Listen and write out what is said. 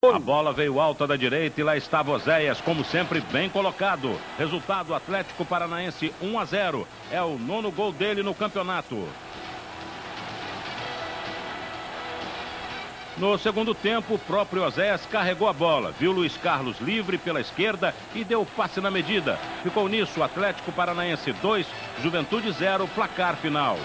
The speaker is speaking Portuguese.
A bola veio alta da direita e lá estava Oséias, como sempre, bem colocado. Resultado Atlético Paranaense 1 a 0. É o nono gol dele no campeonato. No segundo tempo, o próprio Oséias carregou a bola, viu Luiz Carlos livre pela esquerda e deu passe na medida. Ficou nisso, Atlético Paranaense 2, Juventude 0, placar final.